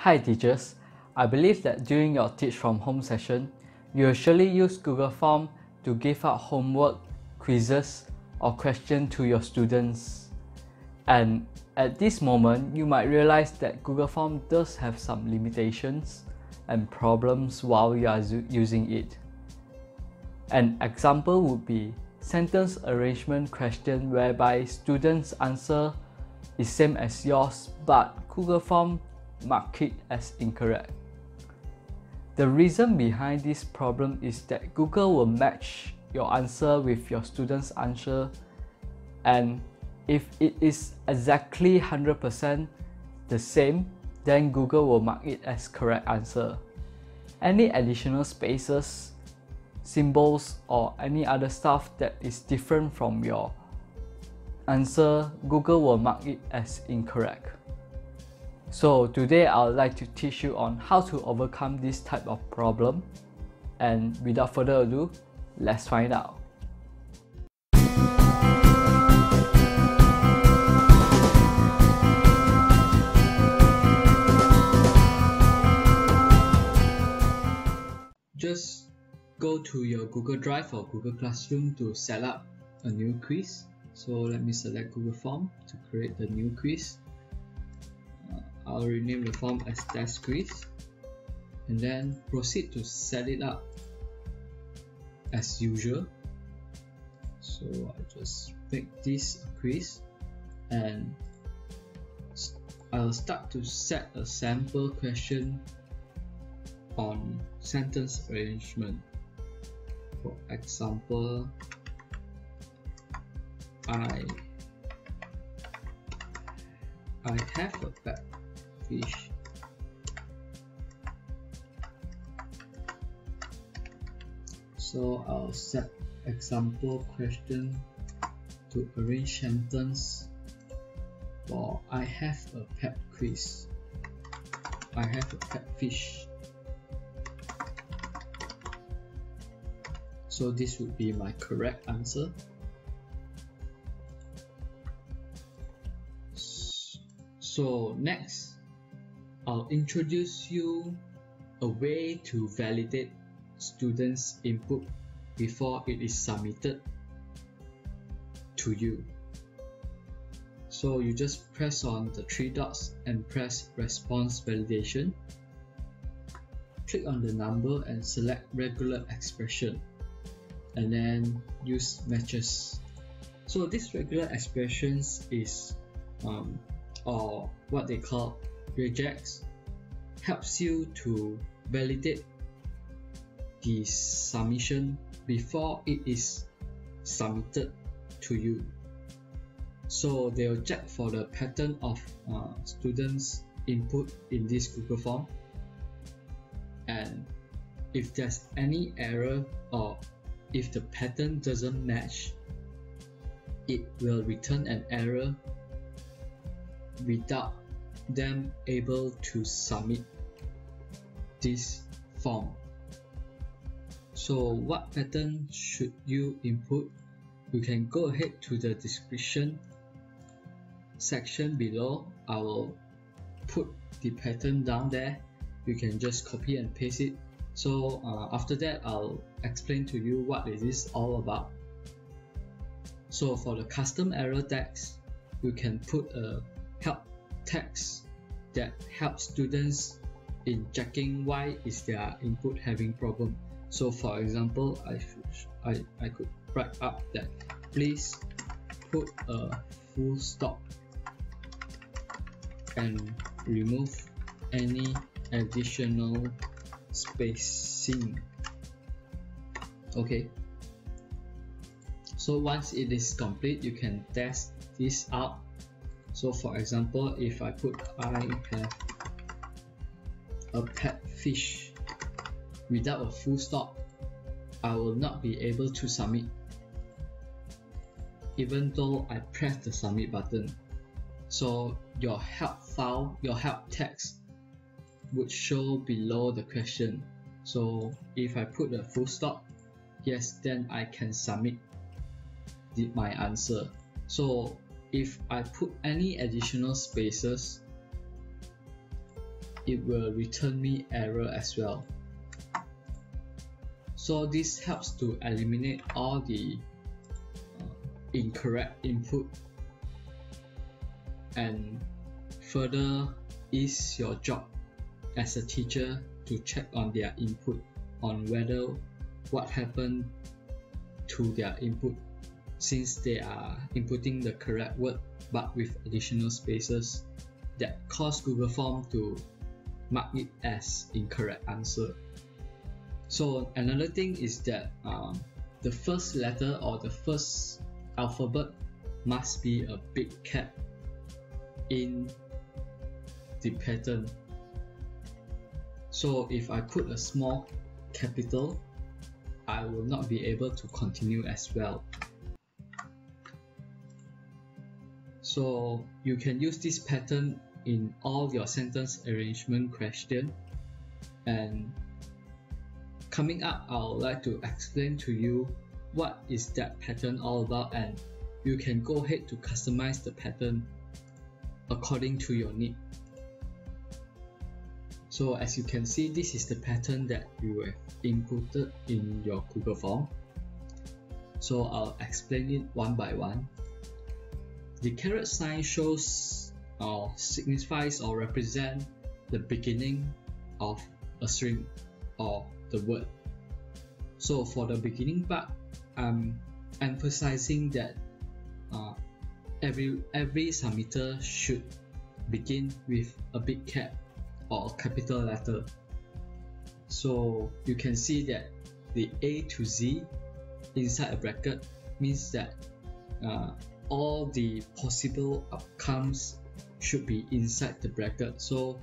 Hi teachers, I believe that during your Teach from Home session, you usually use Google Form to give out homework, quizzes, or questions to your students. And at this moment, you might realize that Google Form does have some limitations and problems while you are using it. An example would be sentence arrangement question whereby students answer is same as yours but Google Form mark it as incorrect. The reason behind this problem is that Google will match your answer with your student's answer and if it is exactly 100% the same then Google will mark it as correct answer. Any additional spaces, symbols or any other stuff that is different from your answer, Google will mark it as incorrect. So today I would like to teach you on how to overcome this type of problem and without further ado, let's find out. Just go to your Google Drive or Google Classroom to set up a new quiz. So let me select Google Form to create the new quiz. I'll rename the form as test quiz and then proceed to set it up as usual. So I just make this a quiz and I'll start to set a sample question on sentence arrangement. For example, I I have a pet fish. So I'll set example question to arrange sentence for I have a pet quiz. I have a pet fish. So this would be my correct answer. So next, I'll introduce you a way to validate students' input before it is submitted to you. So you just press on the three dots and press response validation. Click on the number and select regular expression and then use matches. So this regular expressions is um, or what they call regex helps you to validate the submission before it is submitted to you. So they'll check for the pattern of uh, students input in this Google form and if there's any error or if the pattern doesn't match, it will return an error without them able to submit this form. So what pattern should you input? You can go ahead to the description section below. I will put the pattern down there. You can just copy and paste it so uh, after that, I'll explain to you what it is all about. So for the custom error text, you can put a help text that helps students in checking why is their input having problem. So for example, I, I, I could write up that please put a full stop and remove any additional spacing okay so once it is complete you can test this out so for example if I put I have a pet fish without a full stop I will not be able to submit even though I press the submit button so your help file your help text would show below the question. So if I put a full stop, yes, then I can submit my answer. So if I put any additional spaces, it will return me error as well. So this helps to eliminate all the uh, incorrect input and further is your job as a teacher to check on their input on whether what happened to their input since they are inputting the correct word but with additional spaces that cause Google Form to mark it as incorrect answer. So another thing is that um, the first letter or the first alphabet must be a big cap in the pattern. So if I put a small capital, I will not be able to continue as well. So you can use this pattern in all your sentence arrangement question and coming up I would like to explain to you what is that pattern all about and you can go ahead to customize the pattern according to your need. So as you can see this is the pattern that you have inputted in your Google form. So I'll explain it one by one. The caret sign shows or signifies or represent the beginning of a string or the word. So for the beginning part, I'm emphasizing that uh, every every submitter should begin with a big cap or a capital letter. So you can see that the A to Z inside a bracket means that uh, all the possible outcomes should be inside the bracket. So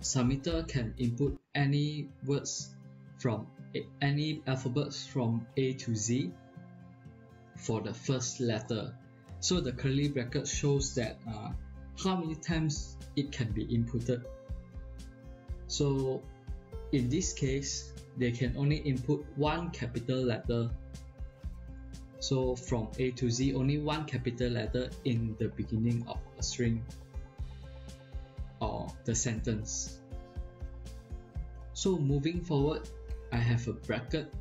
submitter can input any words from any alphabets from A to Z for the first letter. So the curly bracket shows that uh, how many times it can be inputted. So in this case, they can only input one capital letter so from A to Z, only one capital letter in the beginning of a string or the sentence. So moving forward, I have a bracket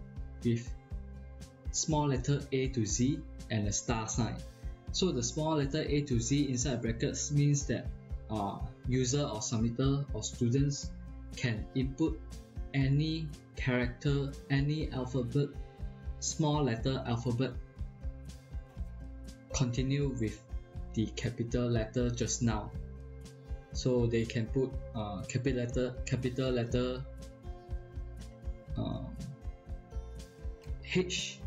with small letter A to Z and a star sign. So the small letter A to Z inside brackets means that uh, user or submitter or students can input any character, any alphabet, small letter alphabet continue with the capital letter just now. So they can put uh, capital letter capital letter um, H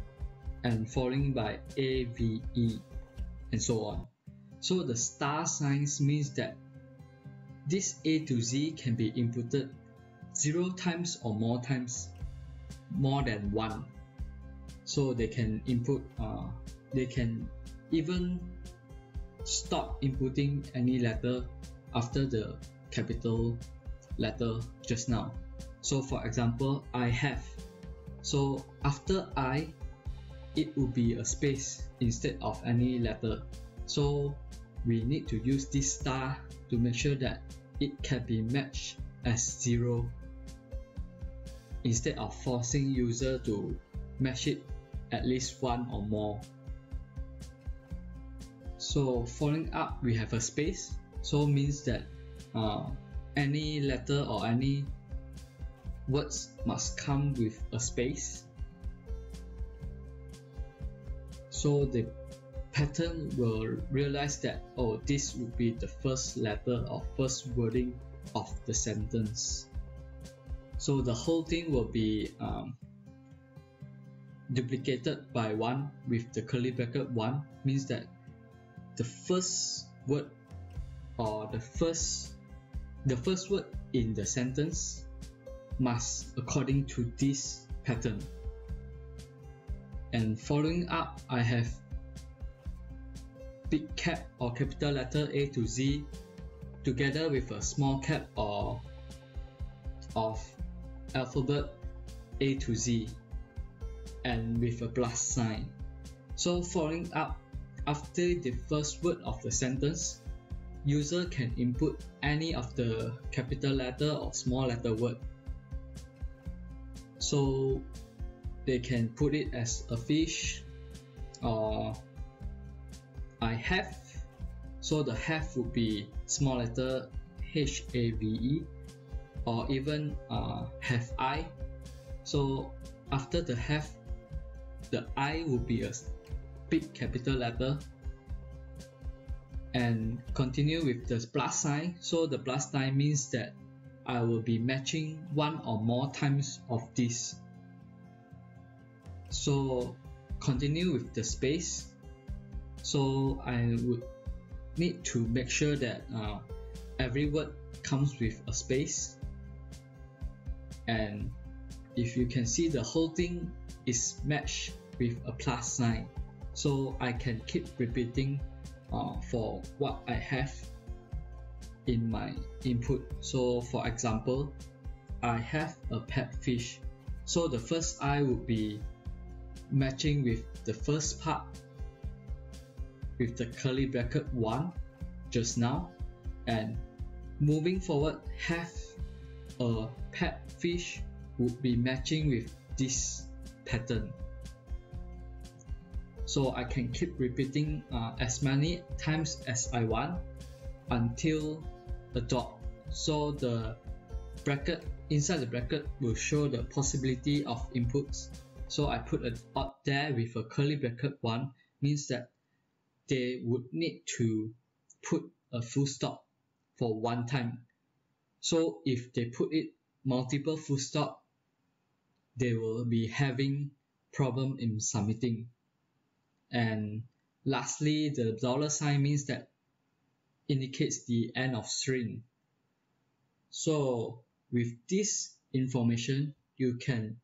and following by A V E and so on. So the star signs means that this A to Z can be inputted zero times or more times more than one. So they can input uh, they can even stop inputting any letter after the capital letter just now. So for example, I have. So after I, it would be a space instead of any letter. So we need to use this star to make sure that it can be matched as zero instead of forcing user to match it at least one or more so following up we have a space. So means that uh, any letter or any words must come with a space. So the pattern will realize that oh this would be the first letter or first wording of the sentence. So the whole thing will be um, duplicated by one with the curly bracket one. Means that the first word or the first the first word in the sentence must according to this pattern. And following up I have big cap or capital letter A to Z together with a small cap or of alphabet A to Z and with a plus sign. So following up after the first word of the sentence, user can input any of the capital letter or small letter word. So they can put it as a fish or I have. So the have would be small letter H A V E or even uh, have I. So after the have, the I would be a big capital letter and continue with the plus sign. So the plus sign means that I will be matching one or more times of this. So continue with the space. So I would need to make sure that uh, every word comes with a space. And if you can see the whole thing is matched with a plus sign. So I can keep repeating uh, for what I have in my input. So for example, I have a pet fish. So the first I would be matching with the first part with the curly bracket 1 just now and moving forward have a pet fish would be matching with this pattern so I can keep repeating uh, as many times as I want until a dot. So the bracket inside the bracket will show the possibility of inputs. So I put a dot there with a curly bracket 1 means that they would need to put a full stop for one time. So if they put it multiple full stop they will be having problem in submitting and lastly the dollar sign means that indicates the end of string. So with this information you can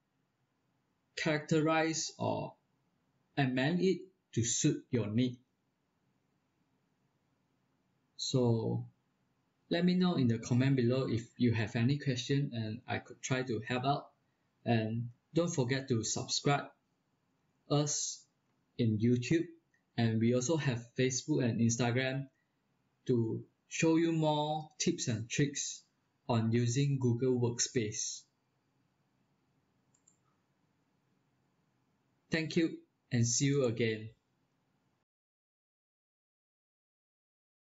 characterize or amend it to suit your need. So let me know in the comment below if you have any question and I could try to help out. And don't forget to subscribe us in YouTube and we also have Facebook and Instagram to show you more tips and tricks on using Google Workspace. Thank you and see you again.